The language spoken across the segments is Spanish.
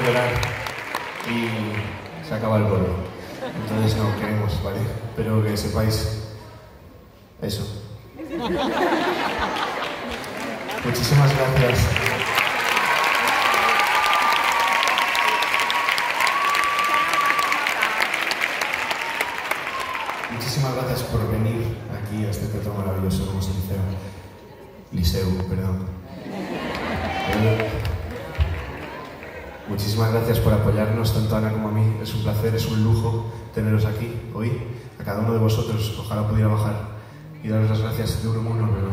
llorar y se acaba el bolo. Entonces no queremos, ¿vale? Pero que sepáis eso. Muchísimas gracias. Muchísimas gracias por venir aquí a este teatro maravilloso como se dice. Liceu, perdón. Muchísimas gracias por apoyarnos, tanto a Ana como a mí. Es un placer, es un lujo teneros aquí hoy. A cada uno de vosotros, ojalá pudiera bajar y daros las gracias de uno en uno, pero.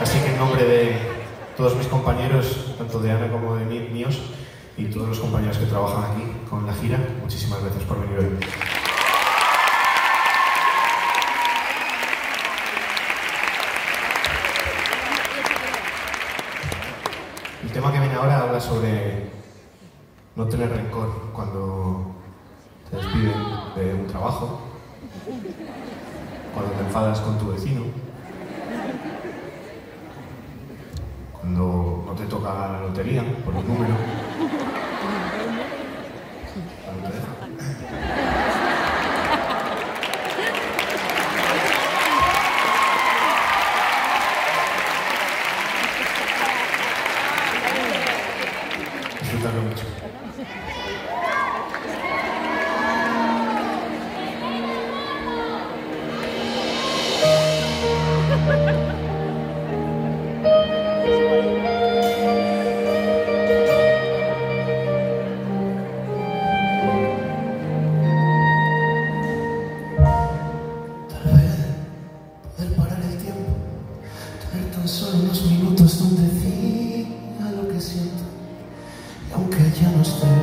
Así que en nombre de todos mis compañeros, tanto de Ana como de mí, míos, y todos los compañeros que trabajan aquí con la gira, muchísimas gracias por venir hoy. El tema que viene ahora habla sobre no tener rencor cuando te despiden de un trabajo, cuando te enfadas con tu vecino, cuando no te toca la lotería por un número. La lotería. Disfrutarlo tan solo unos minutos donde diga lo que siento. Y aunque ya no estés,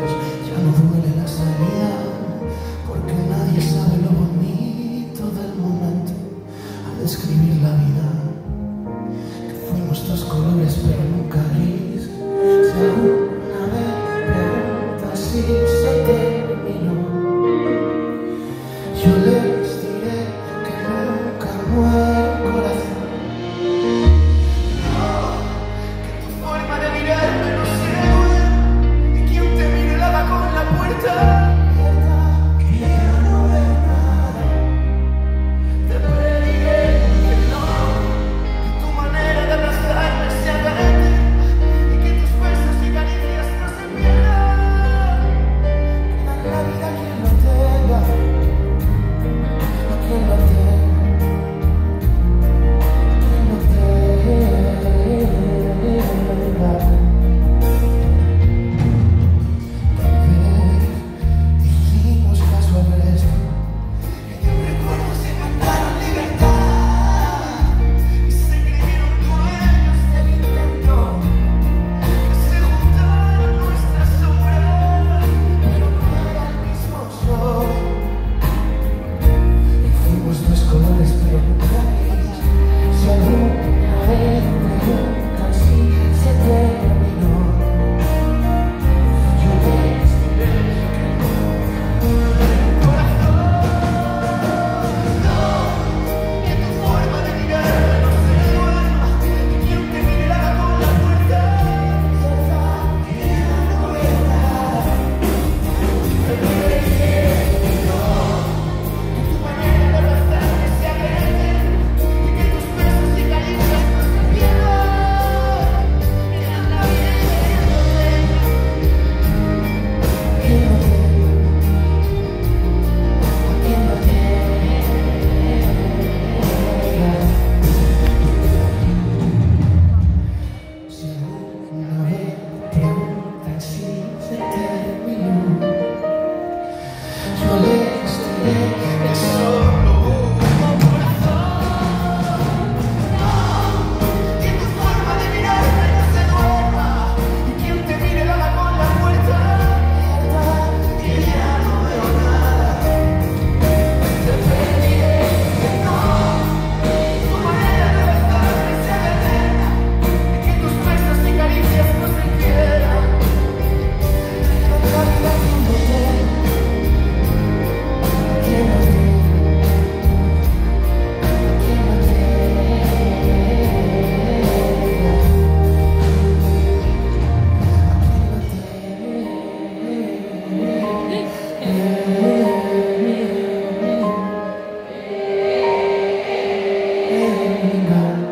Amen.